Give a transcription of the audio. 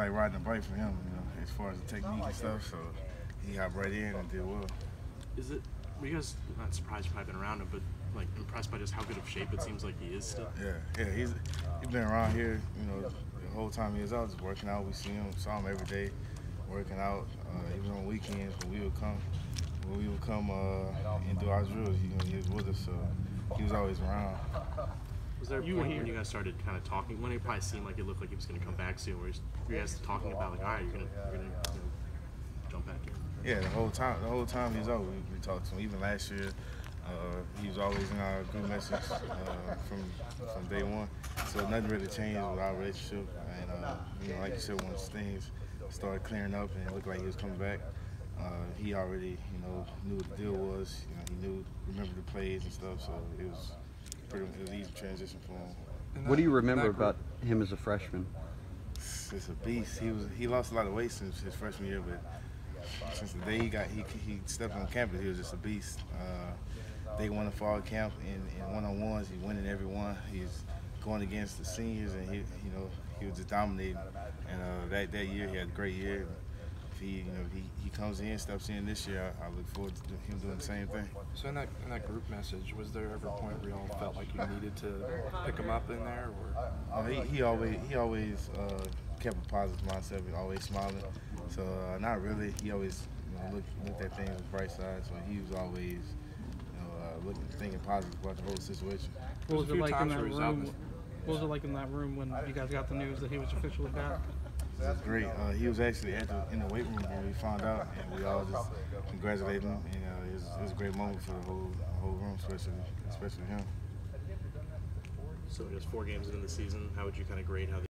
like riding a bike for him, you know, as far as the technique and stuff. So he hopped right in and did well. Is it? Were you guys not surprised? You've probably been around him, but like impressed by just how good of shape it seems like he is still. Yeah, yeah, he's he's been around here, you know, the whole time he was out, just working out. We see him, saw him every day, working out. Uh, even on weekends when we would come, when we would come uh, and do our drills, you know, he was with us, so he was always around. Was there a You were point here. when you guys started kind of talking? When it probably seemed like it looked like he was going to come back soon. Where you were guys talking about like, all right, you're gonna you're gonna you know, jump back in. Yeah, the whole time, the whole time he was out, we, we talked to him. Even last year, uh, he was always in our group message uh, from from day one. So nothing really changed with our relationship. And uh, you know, like you said, once things started clearing up and it looked like he was coming back, uh, he already, you know, knew what the deal was. You know, he knew, remembered the plays and stuff. So it was pretty, it was easy transition for him. In What do you remember about him as a freshman? It's a beast. He was he lost a lot of weight since his freshman year, but since the day he got he, he stepped on campus, he was just a beast. Uh, day one of fall camp in, in one-on-ones, he winning every one. He's going against the seniors, and he you know he was just dominating. And uh, that that year he had a great year. If he you know he, he comes in, steps in this year, I, I look forward to him doing the same thing. So in that in that group message, was there ever a point where y'all felt like you needed to pick him up in there, or Uh, he, he always he always uh, kept a positive mindset, and always smiling. So uh, not really. He always you know, looked looked at things on the bright side. So he was always you know uh, looking thinking positive about the whole situation. What was it like in that where he's out in room? What was it like in that room when you guys got the news that he was officially back? Was great. Uh, he was actually at the, in the weight room when we found out, and we all just congratulated him. And uh, it, was, it was a great moment for the whole whole room, especially especially him. So just four games into the season, how would you kind of grade how